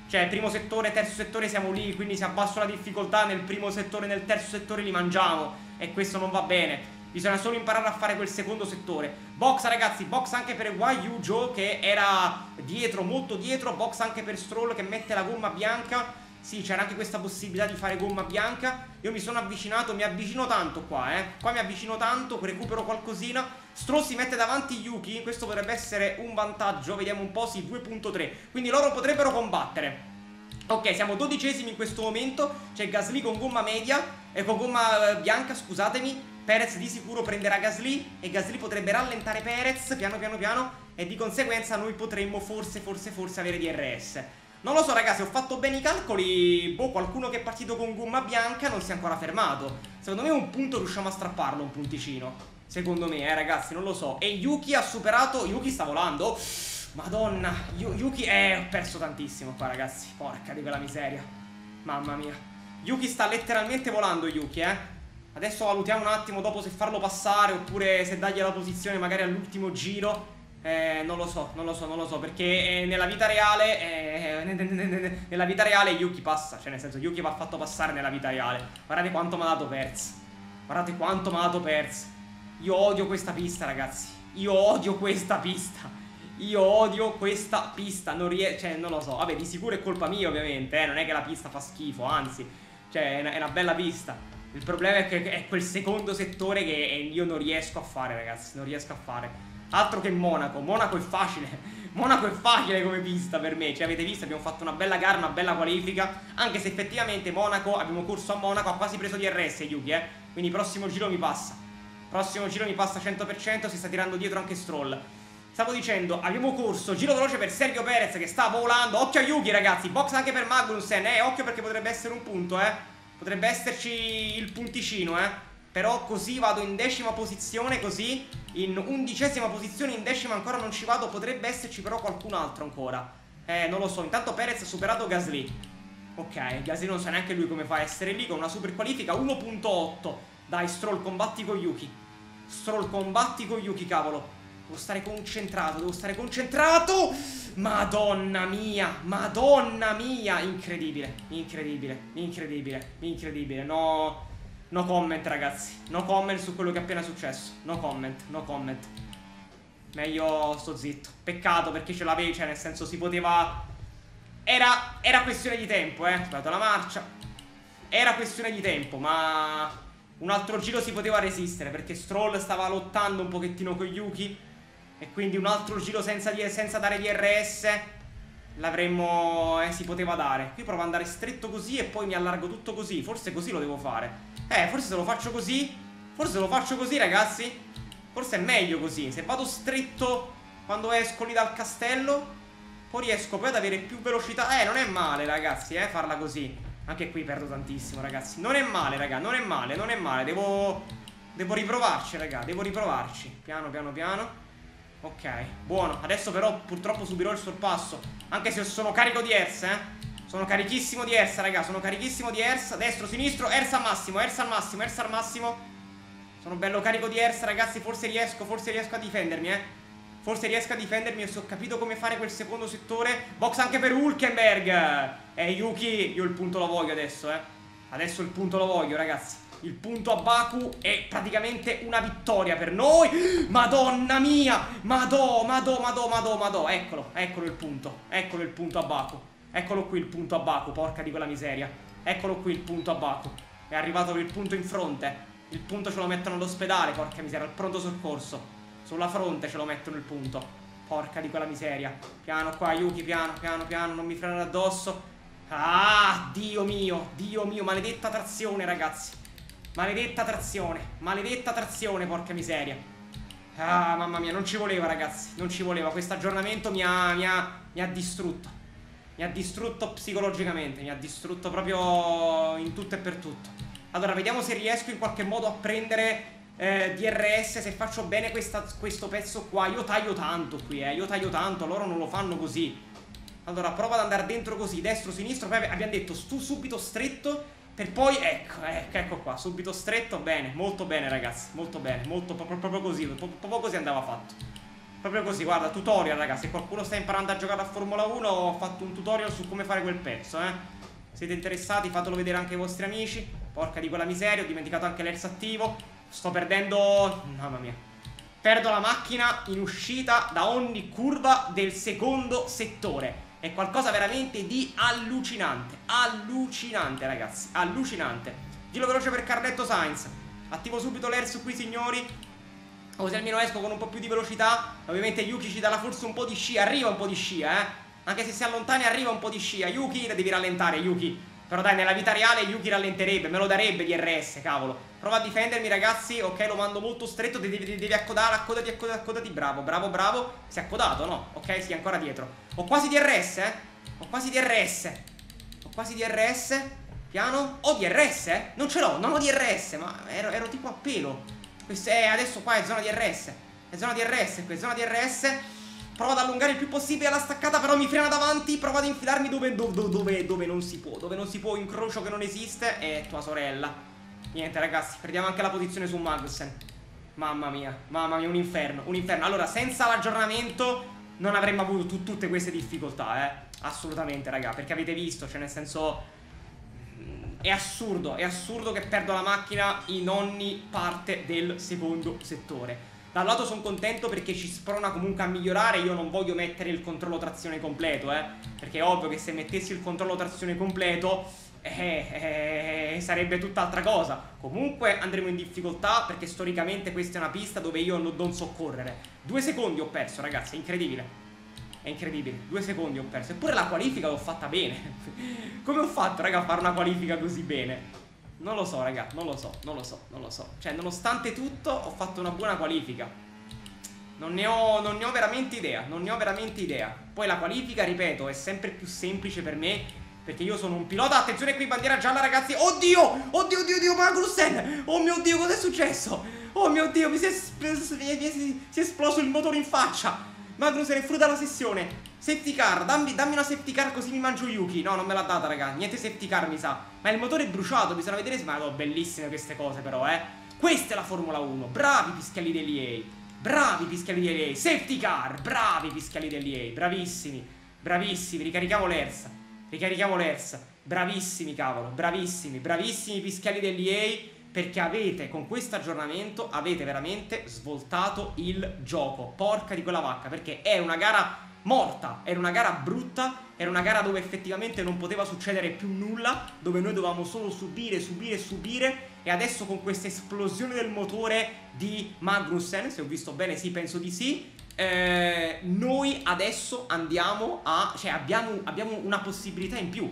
Cioè, primo settore terzo settore siamo lì, quindi se abbasso la difficoltà nel primo settore e nel terzo settore li mangiamo. E questo non va bene. Bisogna solo imparare a fare quel secondo settore. Box ragazzi, box anche per Wai Joe che era dietro, molto dietro. Box anche per Stroll che mette la gomma bianca. Sì, c'era anche questa possibilità di fare gomma bianca. Io mi sono avvicinato, mi avvicino tanto qua, eh. Qua mi avvicino tanto, recupero qualcosina. Stroll si mette davanti Yuki. Questo potrebbe essere un vantaggio. Vediamo un po', sì, 2.3. Quindi loro potrebbero combattere. Ok, siamo dodicesimi in questo momento. C'è Gasly con gomma media e con gomma eh, bianca, scusatemi. Perez di sicuro prenderà Gasly e Gasly potrebbe rallentare Perez piano piano piano e di conseguenza noi potremmo forse, forse, forse avere DRS. Non lo so ragazzi, ho fatto bene i calcoli, boh, qualcuno che è partito con gomma bianca non si è ancora fermato. Secondo me un punto riusciamo a strapparlo, un punticino. Secondo me, eh ragazzi, non lo so. E Yuki ha superato, Yuki sta volando? Madonna, Yuki, eh, ho perso tantissimo qua ragazzi, porca di quella miseria. Mamma mia. Yuki sta letteralmente volando, Yuki, eh. Adesso valutiamo un attimo dopo se farlo passare oppure se dargli la posizione magari all'ultimo giro. Eh, non lo so, non lo so, non lo so, perché eh, nella vita reale, eh, nella vita reale Yuki passa, cioè nel senso Yuki va fatto passare nella vita reale. Guardate quanto mi ha dato Perz. Guardate quanto mi ha dato Perz. Io odio questa pista, ragazzi. Io odio questa pista. Io odio questa pista, non riesco, cioè non lo so. Vabbè, di sicuro è colpa mia ovviamente, eh, non è che la pista fa schifo, anzi, cioè è una, è una bella pista. Il problema è che è quel secondo settore che io non riesco a fare, ragazzi. Non riesco a fare. Altro che Monaco. Monaco è facile. Monaco è facile come pista per me. Cioè, avete visto, abbiamo fatto una bella gara, una bella qualifica. Anche se effettivamente Monaco, abbiamo corso a Monaco, ha quasi preso DRS Yuki, eh. Quindi prossimo giro mi passa. Prossimo giro mi passa 100%, si sta tirando dietro anche Stroll. Stavo dicendo, abbiamo corso, giro veloce per Sergio Perez che sta volando. Occhio a Yuki, ragazzi. Box anche per Magnussen, eh. Occhio perché potrebbe essere un punto, eh. Potrebbe esserci il punticino, eh. Però così vado in decima posizione, così. In undicesima posizione, in decima ancora non ci vado. Potrebbe esserci però qualcun altro ancora. Eh, non lo so. Intanto Perez ha superato Gasly. Ok, Gasly non sa neanche lui come fa a essere lì con una super qualifica 1.8. Dai, Stroll, combatti con Yuki. Stroll, combatti con Yuki, cavolo. Devo stare concentrato, devo stare concentrato! Madonna mia, madonna mia! Incredibile, incredibile, incredibile, incredibile. No, no comment ragazzi, no comment su quello che è appena successo. No comment, no comment. Meglio sto zitto. Peccato perché ce l'avevi, cioè nel senso si poteva... Era, era questione di tempo, eh. Ho sbagliato la marcia. Era questione di tempo, ma... Un altro giro si poteva resistere perché Stroll stava lottando un pochettino con Yuki e quindi un altro giro senza, senza dare DRS L'avremmo... Eh, si poteva dare. Qui provo ad andare stretto così e poi mi allargo tutto così. Forse così lo devo fare. Eh, forse se lo faccio così Forse lo faccio così, ragazzi Forse è meglio così. Se vado stretto quando esco lì dal castello Poi riesco poi ad avere più velocità. Eh, non è male, ragazzi, eh, farla così. Anche qui perdo tantissimo, ragazzi. Non è male, raga, non è male, non è male. Devo... Devo riprovarci, raga, devo riprovarci. Piano, piano, piano Ok, buono. Adesso però purtroppo subirò il sorpasso. Anche se sono carico di Ersa, eh. Sono carichissimo di Ersa, raga. Sono carichissimo di Ersa. Destro, sinistro, Ersa al massimo, Ersa al massimo, Ersa al massimo. Sono bello carico di Ersa, ragazzi. Forse riesco, forse riesco a difendermi, eh. Forse riesco a difendermi e se ho capito come fare quel secondo settore. Box anche per Hulkenberg. Eh, Yuki, io il punto lo voglio adesso, eh. Adesso il punto lo voglio, ragazzi. Il punto a Baku è praticamente una vittoria per noi. Madonna mia! Madò, madò, madò, madò, madò. Eccolo, eccolo il punto. Eccolo il punto a Baku. Eccolo qui il punto a Baku, porca di quella miseria. Eccolo qui il punto a Baku. È arrivato il punto in fronte. Il punto ce lo mettono all'ospedale, porca miseria, al pronto soccorso. Sulla fronte ce lo mettono il punto. Porca di quella miseria. Piano qua, Yuki, piano, piano, piano, non mi frenare addosso. Ah, Dio mio, Dio mio, maledetta trazione, ragazzi. Maledetta trazione, maledetta trazione, porca miseria. Ah, mamma mia, non ci voleva, ragazzi. Non ci voleva. Questo aggiornamento mi ha, mi ha, mi ha distrutto. Mi ha distrutto psicologicamente, mi ha distrutto proprio in tutto e per tutto. Allora, vediamo se riesco in qualche modo a prendere eh, DRS se faccio bene questa, questo pezzo qua Io taglio tanto qui, eh, io taglio tanto Loro non lo fanno così Allora prova ad andare dentro così, destro, sinistro Poi abbiamo detto stu subito stretto Per poi, ecco, ecco, ecco qua Subito stretto, bene, molto bene ragazzi Molto bene, molto, proprio, proprio così Proprio così andava fatto Proprio così, guarda, tutorial ragazzi Se qualcuno sta imparando a giocare a Formula 1 Ho fatto un tutorial su come fare quel pezzo, eh Siete interessati, fatelo vedere anche ai vostri amici Porca di quella miseria, ho dimenticato anche l'ERS attivo Sto perdendo... Mamma mia. Perdo la macchina in uscita da ogni curva del secondo settore. È qualcosa veramente di allucinante. Allucinante, ragazzi. Allucinante. Giro veloce per Carletto Sainz. Attivo subito l'Ers qui, signori. Così almeno esco con un po' più di velocità. Ovviamente Yuki ci darà forse un po' di scia. Arriva un po' di scia, eh. Anche se si allontani arriva un po' di scia. Yuki, devi rallentare, Yuki. Però dai, nella vita reale Yuki rallenterebbe, me lo darebbe di RS, cavolo. Prova a difendermi, ragazzi. Ok, lo mando molto stretto, devi, devi, devi accodare, accodati, accodati, accodati. Bravo, bravo, bravo. Si è accodato, no? Ok, sì, ancora dietro. Ho quasi DRS, eh. Ho quasi DRS. Ho quasi DRS. Piano. Ho DRS, eh. Non ce l'ho, non ho DRS, ma ero, ero tipo a pelo. Questo è, adesso qua è zona DRS. È zona DRS, qui è zona DRS. Provo ad allungare il più possibile la staccata Però mi frena davanti Provo ad infilarmi dove, dove, dove, dove non si può Dove non si può, incrocio che non esiste E tua sorella. Niente ragazzi, perdiamo anche la posizione su Magnussen. Mamma mia, mamma mia, un inferno Un inferno, allora senza l'aggiornamento Non avremmo avuto tutte queste difficoltà eh. Assolutamente raga Perché avete visto, cioè nel senso È assurdo, è assurdo che perdo la macchina In ogni parte del secondo settore da lato sono contento perché ci sprona comunque a migliorare Io non voglio mettere il controllo trazione completo eh. Perché è ovvio che se mettessi il controllo trazione completo eh, eh, sarebbe tutt'altra cosa. Comunque andremo in difficoltà perché storicamente questa è una pista dove io non, non so correre. Due secondi ho perso ragazzi, è incredibile. È incredibile, due secondi ho perso. Eppure la qualifica l'ho fatta bene. Come ho fatto raga a fare una qualifica così bene? Non lo so, raga, non lo so, non lo so, non lo so. Cioè, nonostante tutto, ho fatto una buona qualifica. Non ne, ho, non ne ho veramente idea, non ne ho veramente idea. Poi la qualifica, ripeto, è sempre più semplice per me perché io sono un pilota. Attenzione qui, bandiera gialla, ragazzi. Oddio! Oddio, oddio, oddio, Magnussen! Oh mio Dio, cosa è successo? Oh mio Dio, mi si è, si è esploso il motore in faccia. Magnussen è fuori dalla sessione. Safety car, dammi, dammi, una safety car così mi mangio Yuki. No, non me l'ha data, raga, niente safety car mi sa. Ma il motore è bruciato, bisogna vedere se... Ma no, bellissime queste cose però, eh. Questa è la Formula 1, bravi fiscali dell'EA Bravi fiscali dell'EA Safety car, bravi fiscali dell'EA Bravissimi, bravissimi, ricarichiamo l'ERSA Ricarichiamo l'ERSA Bravissimi, cavolo, bravissimi Bravissimi fiscali dell'EA perché avete, con questo aggiornamento, avete veramente svoltato il gioco. Porca di quella vacca Perché è una gara morta, era una gara brutta, era una gara dove effettivamente non poteva succedere più nulla, dove noi dovevamo solo subire, subire, subire e adesso con questa esplosione del motore di Magnussen, se ho visto bene sì, penso di sì, eh, noi adesso andiamo a, cioè abbiamo, abbiamo una possibilità in più,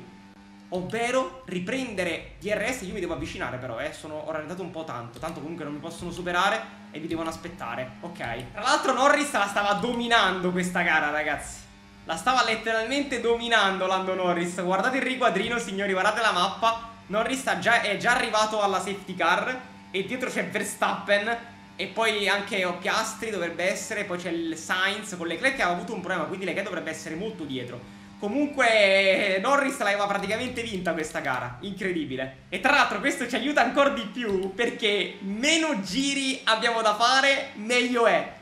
ovvero riprendere DRS, io mi devo avvicinare però, eh, sono, ho rallentato un po' tanto, tanto comunque non mi possono superare e vi devono aspettare, ok. Tra l'altro Norris la stava dominando questa gara ragazzi, la stava letteralmente dominando Lando Norris, guardate il riquadrino signori, guardate la mappa, Norris già, è già arrivato alla safety car e dietro c'è Verstappen e poi anche Piastri dovrebbe essere, poi c'è il Sainz con Leclerc che ha avuto un problema, quindi Leclerc dovrebbe essere molto dietro. Comunque Norris l'aveva praticamente vinta questa gara, incredibile. E tra l'altro questo ci aiuta ancora di più perché meno giri abbiamo da fare, meglio è.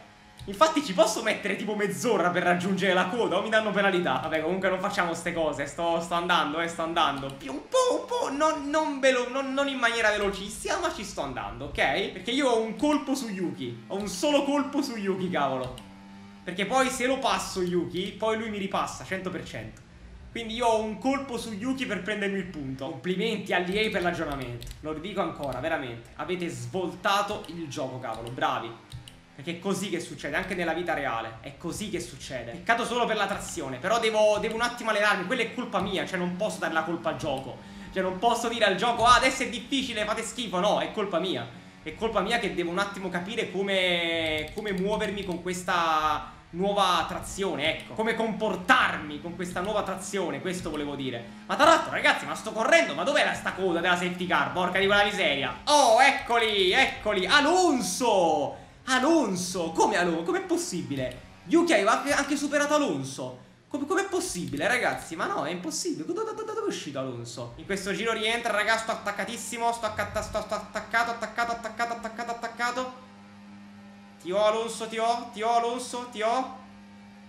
Infatti ci posso mettere tipo mezz'ora per raggiungere la coda o mi danno penalità? Vabbè, comunque non facciamo ste cose, sto, sto andando, eh, sto andando. Un po', un po', non, non, velo, non, non, in maniera velocissima, ma ci sto andando, ok? Perché io ho un colpo su Yuki, ho un solo colpo su Yuki, cavolo. Perché poi se lo passo Yuki, poi lui mi ripassa, 100%. Quindi io ho un colpo su Yuki per prendermi il punto. Complimenti all'EA per l'aggiornamento. Lo ridico ancora, veramente. Avete svoltato il gioco, cavolo. Bravi. Perché è così che succede, anche nella vita reale. È così che succede. Peccato solo per la trazione. Però devo, devo un attimo allenarmi. Quella è colpa mia. Cioè, non posso dare la colpa al gioco. Cioè, non posso dire al gioco, ah, adesso è difficile, fate schifo. No, è colpa mia. È colpa mia che devo un attimo capire come, come muovermi con questa nuova trazione, ecco. Come comportarmi con questa nuova trazione, questo volevo dire. Ma tra l'altro, ragazzi, ma sto correndo, ma dov'è la sta coda della safety car? Porca di quella miseria. Oh, eccoli, eccoli. Alonso! Alonso! Come Alonso? Com'è possibile? Yuki aveva anche superato Alonso. Com'è possibile, ragazzi? Ma no, è impossibile. Da, da, da, dove è uscito Alonso? In questo giro rientra, ragazzi, sto attaccatissimo. Sto, sto, sto attaccato, attaccato, attaccato, attaccato, attaccato. Ti ho, Alonso, ti ho, ti ho, Alonso, ti ho.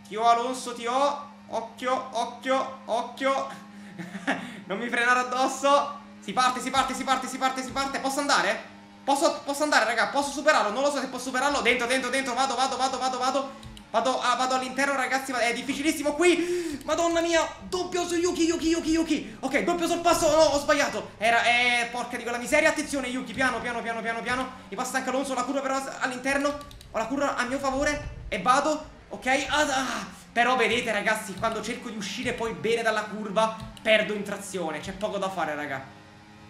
Ti ho, Alonso, ti ho. Occhio, occhio, occhio. non mi frenare addosso. Si parte, si parte, si parte, si parte, si parte. Posso andare? Posso, posso andare, raga, posso superarlo, non lo so se posso superarlo. Dentro, dentro, dentro, vado, vado, vado, vado, vado. Vado, ah, vado all'interno, ragazzi, è difficilissimo qui. Madonna mia, doppio su Yuki, Yuki, Yuki, Yuki. Ok, doppio sorpasso, no, ho sbagliato. Era, eh, porca di quella miseria. Attenzione, Yuki, piano, piano, piano, piano, piano. Mi passa anche Alonso, la curva però all'interno Ho la curva a mio favore E vado, ok? Ah, ah. Però vedete, ragazzi, quando cerco di uscire poi bene dalla curva Perdo in trazione, c'è poco da fare, raga.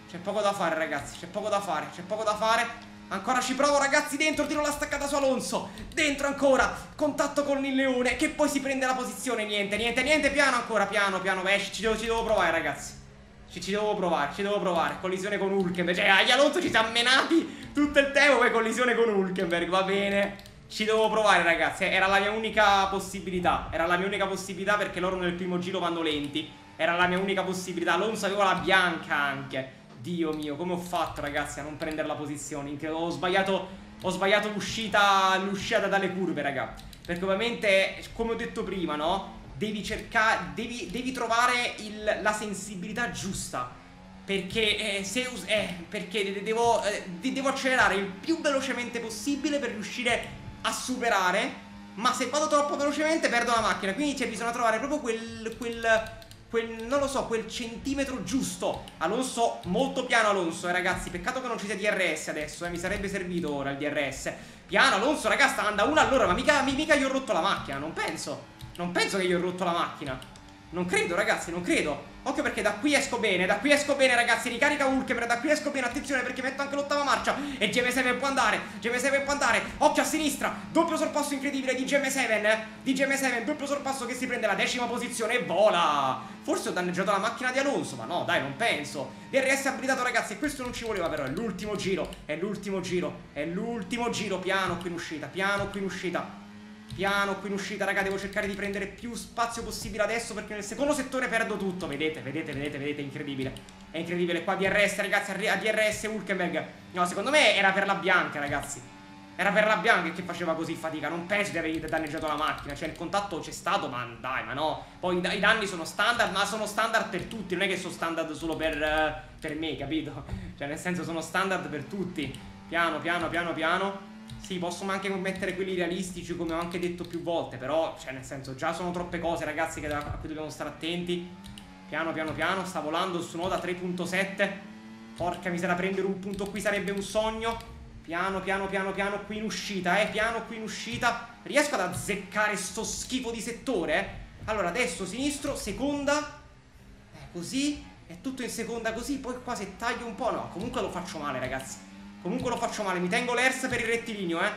C'è poco da fare ragazzi, c'è poco da fare, c'è poco da fare. Ancora ci provo ragazzi dentro, tiro la staccata su Alonso. Dentro ancora, contatto con il leone Che poi si prende la posizione, niente, niente, niente Piano ancora, piano, piano, esci, ci ci devo provare ragazzi ci, ci devo provare, ci devo provare. Collisione con Hulkenberg, cioè agli Alonso ci siamo menati Tutto il tempo poi collisione con Hulkenberg, va bene? Ci devo provare ragazzi, era la mia unica possibilità. Era la mia unica possibilità perché loro nel primo giro vanno lenti. Era la mia unica possibilità. Alonso aveva la bianca anche. Dio mio, come ho fatto ragazzi a non prendere la posizione? Ho sbagliato, ho sbagliato l'uscita dalle curve, raga. Perché ovviamente, come ho detto prima, no? Devi cercare, devi, devi trovare il, la sensibilità giusta. Perché, eh, se, eh, perché devo, eh, devo accelerare il più velocemente possibile per riuscire a superare. Ma se vado troppo velocemente perdo la macchina. Quindi cioè, bisogna trovare proprio quel, quel quel, non lo so, quel centimetro giusto. Alonso, molto piano Alonso, eh, ragazzi. Peccato che non ci sia DRS adesso, eh, mi sarebbe servito ora il DRS. Piano Alonso, ragazzi, sta andando uno all'ora, ma mica, mica gli ho rotto la macchina, non penso. Non penso che gli ho rotto la macchina. Non credo, ragazzi, non credo. Occhio perché da qui esco bene, da qui esco bene, ragazzi. Ricarica Hulkenberg, da qui esco bene. Attenzione perché metto anche l'ottava marcia. E GM7 può andare, GM7 può andare. Occhio a sinistra, doppio sorpasso incredibile di GM7. Eh? Di GM7, doppio sorpasso che si prende la decima posizione e vola. Forse ho danneggiato la macchina di Alonso, ma no, dai, non penso. DRS abilitato, ragazzi, e questo non ci voleva però. È l'ultimo giro, è l'ultimo giro, è l'ultimo giro. Piano qui in uscita, piano qui in uscita. Piano qui in uscita, raga, devo cercare di prendere più spazio possibile adesso perché nel secondo settore perdo tutto. Vedete, vedete, vedete, vedete, è incredibile. È incredibile. Qua DRS, ragazzi, a DRS Hulkenberg. No, secondo me era per la bianca, ragazzi. Era per la bianca che faceva così fatica. Non penso di aver danneggiato la macchina. Cioè, il contatto c'è stato, ma dai, ma no. Poi i danni sono standard, ma sono standard per tutti. Non è che sono standard solo per, per me, capito? Cioè, nel senso, sono standard per tutti. Piano, piano, piano, piano. Sì, possono anche mettere quelli realistici, come ho anche detto più volte, però, cioè, nel senso, già sono troppe cose, ragazzi, a cui dobbiamo stare attenti. Piano, piano, piano, sta volando su Noda 3.7. Porca miseria, prendere un punto qui sarebbe un sogno. Piano, piano, piano, piano, qui in uscita, eh, piano, qui in uscita. Riesco ad azzeccare sto schifo di settore? Allora, adesso sinistro, seconda. Eh, così, è tutto in seconda così, poi qua se taglio un po', no, comunque lo faccio male, ragazzi. Comunque lo faccio male, mi tengo l'ERS per il rettilineo, eh.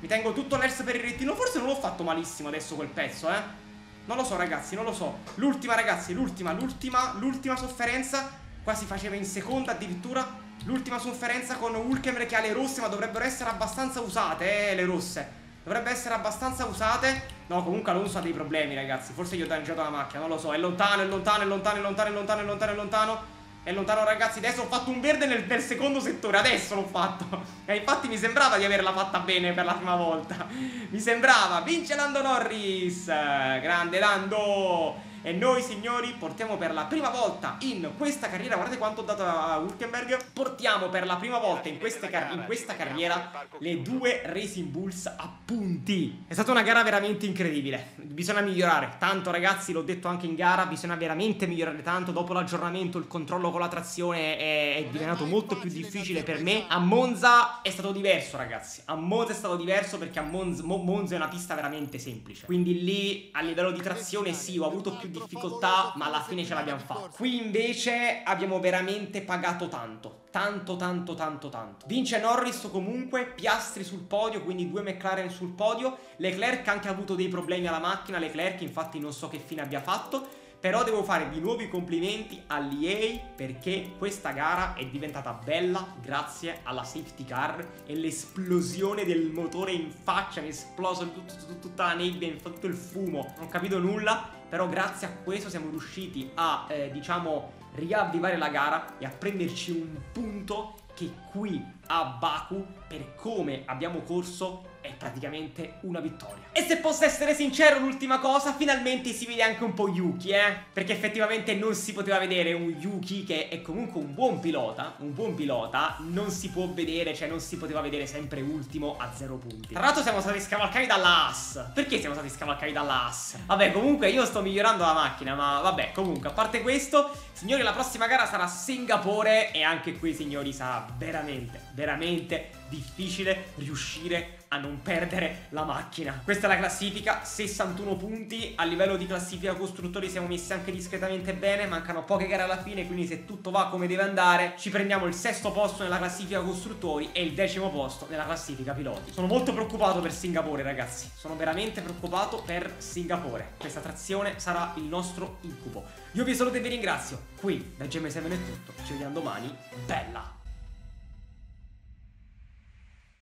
Mi tengo tutto l'ERS per il rettilineo. Forse non l'ho fatto malissimo adesso quel pezzo, eh. Non lo so, ragazzi, non lo so. L'ultima, ragazzi, l'ultima, l'ultima, l'ultima sofferenza. Qua si faceva in seconda addirittura. L'ultima sofferenza con Hulkenberg che ha le rosse, ma dovrebbero essere abbastanza usate, eh, le rosse. Dovrebbe essere abbastanza usate. No, comunque Alonso ha dei problemi, ragazzi. Forse gli ho danneggiato la macchina, non lo so. È lontano, è lontano, è lontano, è lontano, è lontano, è lontano, è lontano. È lontano ragazzi, adesso ho fatto un verde nel, nel secondo settore, adesso l'ho fatto. E infatti mi sembrava di averla fatta bene per la prima volta. Mi sembrava, vince Lando Norris. Grande Lando. E noi signori portiamo per la prima volta in questa carriera Guardate quanto ho dato a Hulkenberg Portiamo per la prima volta in, car in questa carriera Le due Racing Bulls a punti È stata una gara veramente incredibile. Bisogna migliorare Tanto ragazzi l'ho detto anche in gara Bisogna veramente migliorare tanto. Dopo l'aggiornamento il controllo con la trazione è, è diventato molto più difficile per me. A Monza è stato diverso ragazzi. A Monza è stato diverso perché a Monza, Monza è una pista veramente semplice. Quindi lì a livello di trazione sì ho avuto più più difficoltà, ma alla fine ce l'abbiamo fatta. Qui invece abbiamo veramente pagato tanto. Tanto, tanto, tanto, tanto. Vince Norris comunque, Piastri sul podio, quindi due McLaren sul podio. Leclerc ha anche avuto dei problemi alla macchina, Leclerc infatti non so che fine abbia fatto. Però devo fare di nuovo i complimenti all'EA perché questa gara è diventata bella grazie alla safety car e l'esplosione del motore in faccia, mi è esploso tut, tut, tutta la nebbia, tutto il fumo. Non ho capito nulla, però grazie a questo siamo riusciti a, eh, diciamo, riavvivare la gara e a prenderci un punto che qui a Baku, per come abbiamo corso, è praticamente una vittoria. E se posso essere sincero, l'ultima cosa, finalmente si vede anche un po' Yuki, eh? Perché effettivamente non si poteva vedere un Yuki che è comunque un buon pilota, un buon pilota, non si può vedere, cioè non si poteva vedere sempre ultimo a zero punti. Tra l'altro siamo stati scavalcati dalla Haas. Perché siamo stati scavalcati dalla Haas? Vabbè, comunque io sto migliorando la macchina, ma vabbè, comunque, a parte questo, signori, la prossima gara sarà Singapore e anche qui, signori, sarà veramente, veramente difficile riuscire a non perdere la macchina. Questa è la classifica, 61 punti, a livello di classifica costruttori siamo messi anche discretamente bene, mancano poche gare alla fine, quindi se tutto va come deve andare, ci prendiamo il sesto posto nella classifica costruttori e il decimo posto nella classifica piloti. Sono molto preoccupato per Singapore ragazzi, sono veramente preoccupato per Singapore. Questa trazione sarà il nostro incubo. Io vi saluto e vi ringrazio, qui da GM7 è tutto, ci vediamo domani, bella!